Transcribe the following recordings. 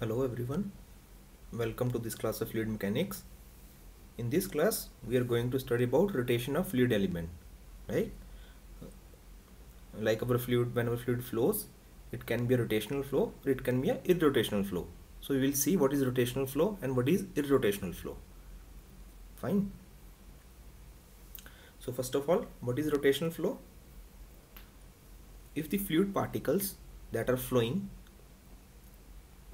Hello everyone, welcome to this class of fluid mechanics. In this class, we are going to study about rotation of fluid element, right? Like our fluid, whenever fluid flows, it can be a rotational flow or it can be a irrotational flow. So we will see what is rotational flow and what is irrotational flow. Fine. So first of all, what is rotational flow? If the fluid particles that are flowing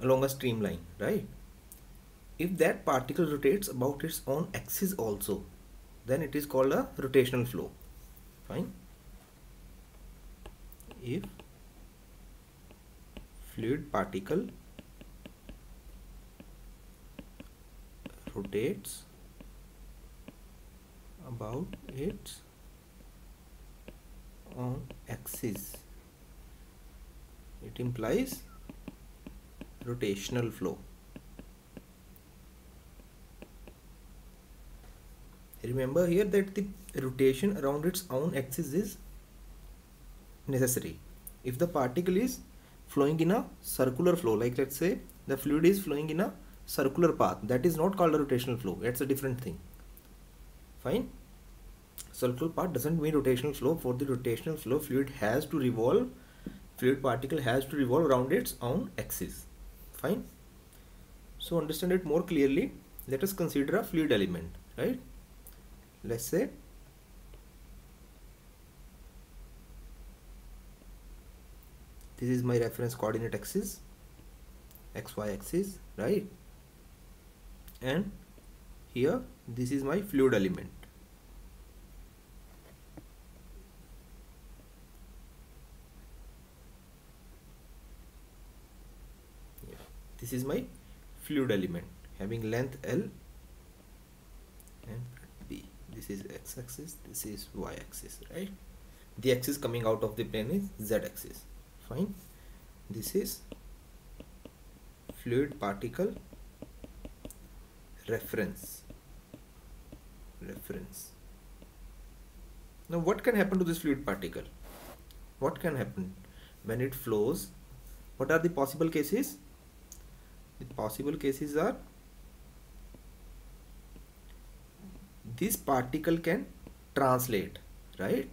along a streamline, right? If that particle rotates about its own axis also, then it is called a rotational flow. Fine. If fluid particle rotates about its own axis, it implies rotational flow. Remember here that the rotation around its own axis is necessary. If the particle is flowing in a circular flow, like let's say the fluid is flowing in a circular path, that is not called a rotational flow, that's a different thing. Fine. Circular path doesn't mean rotational flow. For the rotational flow, fluid has to revolve, fluid particle has to revolve around its own axis fine. So understand it more clearly. Let us consider a fluid element right? Let's say this is my reference coordinate axis xy axis right? And here this is my fluid element this is my fluid element having length L and B this is x-axis this is y-axis right? The axis coming out of the plane is z-axis fine. This is fluid particle reference. Reference. Now what can happen to this fluid particle? What can happen? When it flows what are the possible cases the possible cases are this particle can translate right?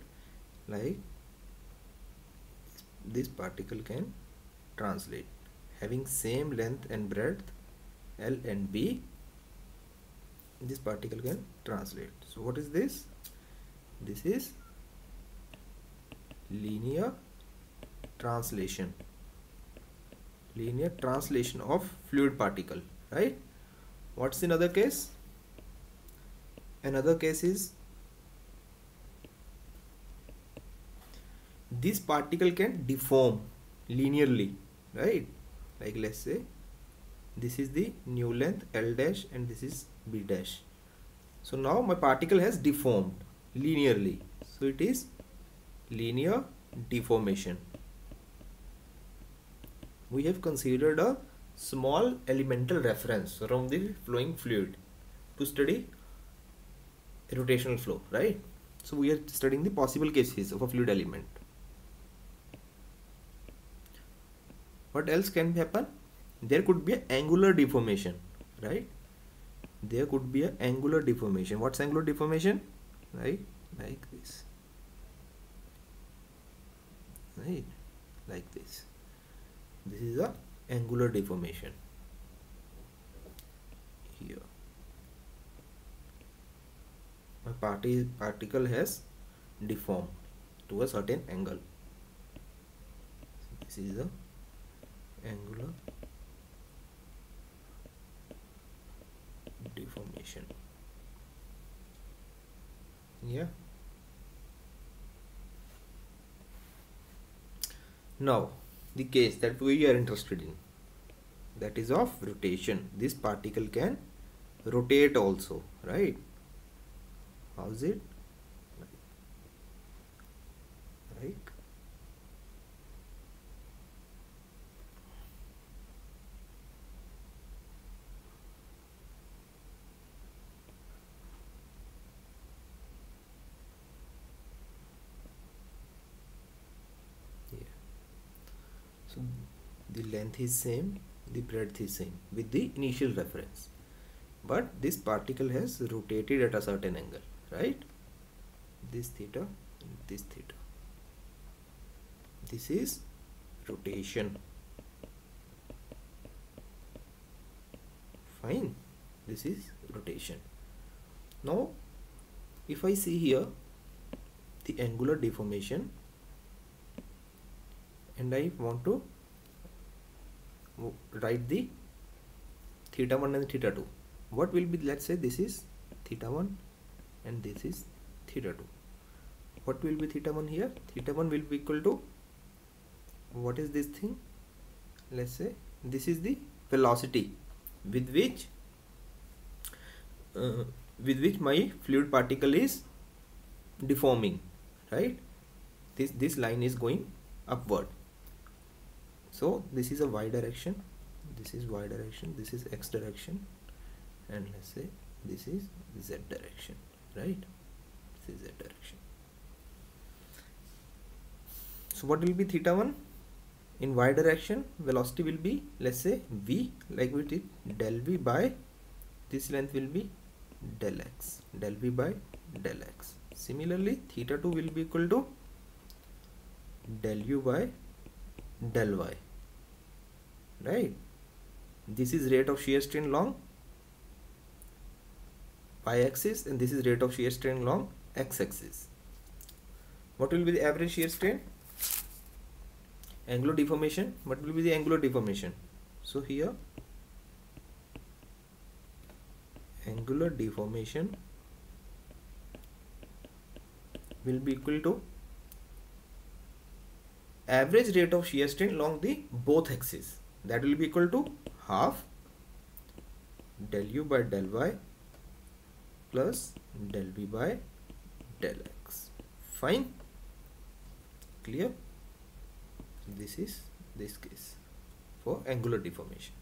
Like this particle can translate. Having same length and breadth L and B this particle can translate. So what is this? This is linear translation linear translation of fluid particle right? What's another case? Another case is this particle can deform linearly right? Like let's say this is the new length L dash and this is B dash. So now my particle has deformed linearly. So it is linear deformation we have considered a small elemental reference from the flowing fluid to study rotational flow right? So we are studying the possible cases of a fluid element. What else can happen? There could be an angular deformation right? There could be an angular deformation. What's angular deformation? Right like this. Right like this this is a angular deformation. Here. My party particle has deformed to a certain angle. So this is the angular deformation. Yeah. Now the case that we are interested in. That is of rotation. This particle can rotate also right? How is it like so the length is same the breadth is same with the initial reference. But this particle has rotated at a certain angle right? This theta this theta. This is rotation. Fine this is rotation. Now if I see here the angular deformation and I want to write the theta 1 and theta 2 what will be let's say this is theta 1 and this is theta 2 what will be theta 1 here? Theta 1 will be equal to what is this thing? Let's say this is the velocity with which uh, with which my fluid particle is deforming right? This this line is going upward so this is a y direction this is y direction this is x direction and let's say this is z direction right? This is z direction. So what will be theta 1 in y direction velocity will be let's say v like we did del v by this length will be del x del v by del x. Similarly theta 2 will be equal to del u by del y. Right? This is rate of shear strain along y axis and this is rate of shear strain along x axis. What will be the average shear strain? Angular deformation. What will be the angular deformation? So here angular deformation will be equal to average rate of shear strain along the both axes. That will be equal to half del u by del y plus del v by del x. Fine. Clear? This is this case for angular deformation.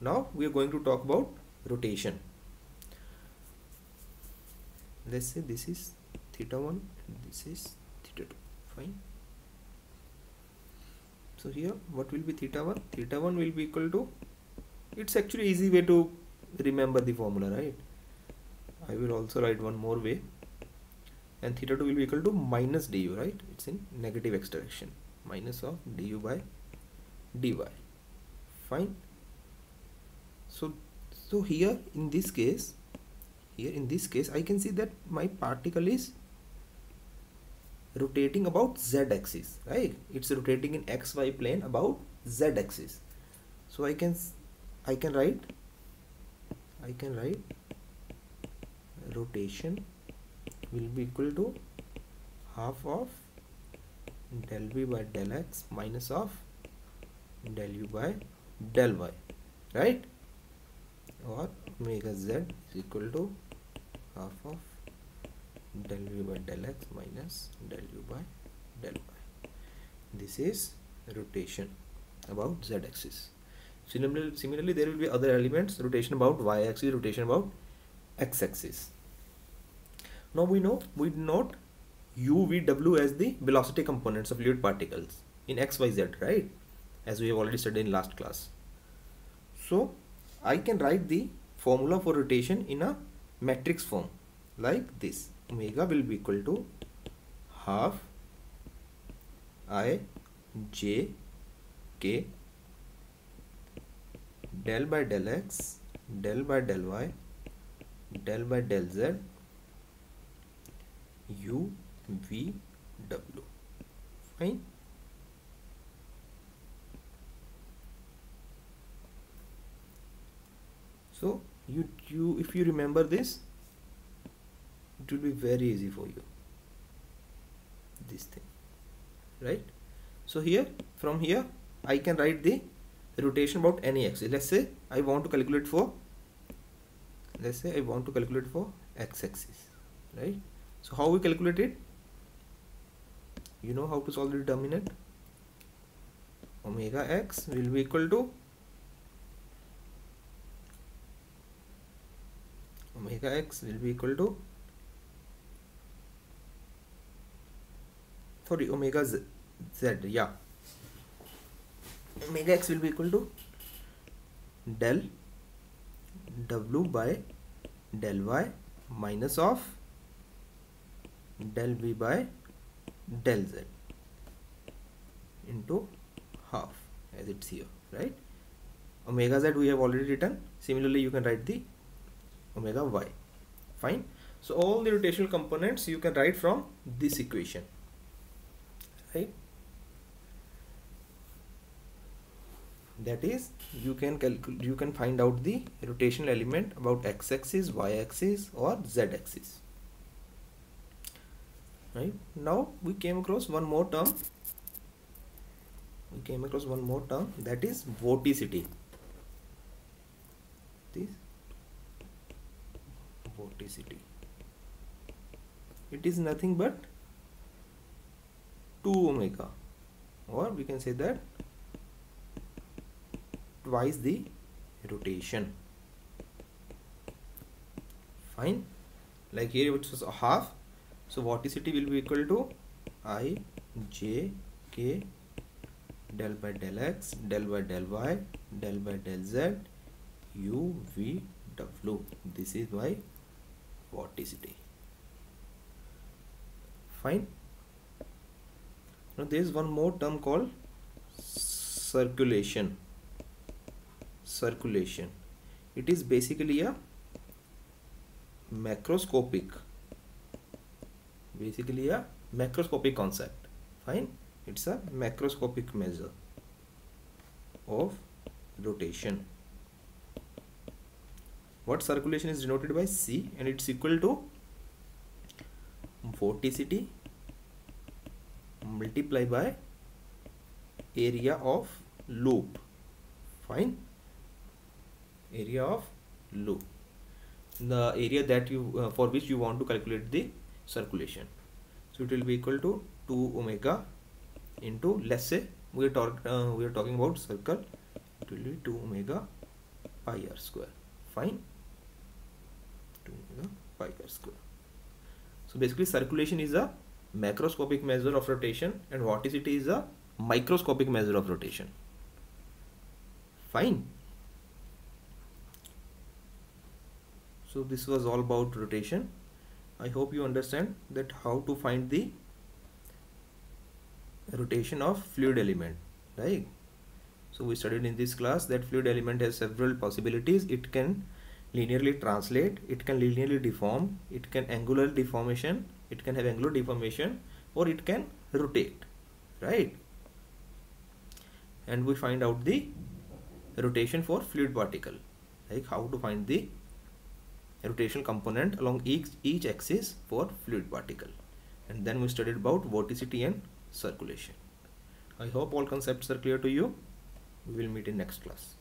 Now we are going to talk about rotation. Let's say this is theta 1 and this is theta 2 fine so here what will be theta 1 theta 1 will be equal to it's actually easy way to remember the formula right? I will also write one more way. And theta 2 will be equal to minus du right? It's in negative x direction minus of du by dy. Fine. So so here in this case here in this case I can see that my particle is rotating about z axis right? It's rotating in xy plane about z axis. So i can i can write i can write rotation will be equal to half of del v by del x minus of del u by del y right? Or omega z is equal to half of del v by del x minus del u by del y. This is rotation about z axis. Similarly, similarly there will be other elements rotation about y axis rotation about x axis. Now we know we note u v w as the velocity components of fluid particles in x y z right? As we have already studied in last class. So i can write the formula for rotation in a matrix form like this omega will be equal to half i j k del by del x del by del y del by del z u v w. Fine? So you you if you remember this it will be very easy for you. This thing. Right? So here from here I can write the rotation about any axis let's say I want to calculate for let's say I want to calculate for x-axis. Right? So how we calculate it? You know how to solve the determinant? Omega x will be equal to omega x will be equal to sorry omega z, z yeah. Omega x will be equal to del w by del y minus of del v by del z into half as it's here right? Omega z we have already written. Similarly you can write the omega y. Fine. So all the rotational components you can write from this equation right? That is you can calculate you can find out the rotational element about x-axis y-axis or z-axis. Right? Now we came across one more term. We came across one more term that is vorticity. This vorticity? It is nothing but 2 omega. Or we can say that twice the rotation. Fine. Like here it was a half. So vorticity will be equal to i j k del by del x del by del y del by del z u v w. This is my vorticity. Fine now there is one more term called circulation. Circulation. It is basically a macroscopic basically a macroscopic concept. Fine? It's a macroscopic measure of rotation. What circulation is denoted by c? And it's equal to vorticity multiply by area of loop. Fine. Area of loop. The area that you uh, for which you want to calculate the circulation. So it will be equal to 2 omega into let's say we are talk, uh, we are talking about circle. It will be 2 omega pi r square. Fine. 2 omega pi r square. So basically circulation is a macroscopic measure of rotation and vorticity is a microscopic measure of rotation. Fine. So this was all about rotation. I hope you understand that how to find the rotation of fluid element right? So we studied in this class that fluid element has several possibilities. It can linearly translate it can linearly deform it can angular deformation it can have angular deformation or it can rotate right? And we find out the rotation for fluid particle like how to find the rotational component along each, each axis for fluid particle. And then we studied about vorticity and circulation. I hope all concepts are clear to you. We will meet in next class